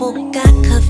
got covered.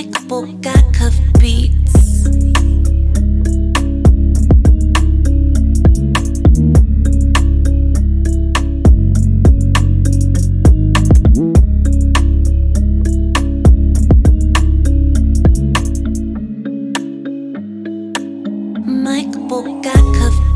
Mike Bulgakov beats. Mike Bulgakov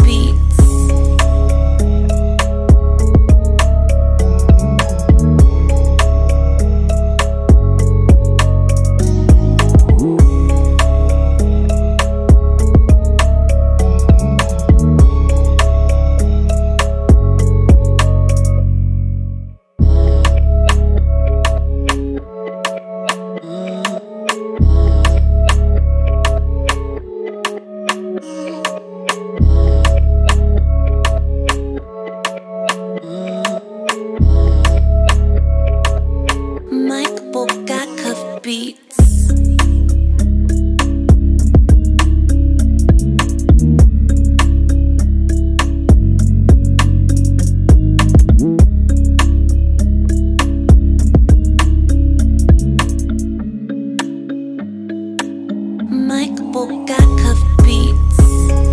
Mike Bogakov beats.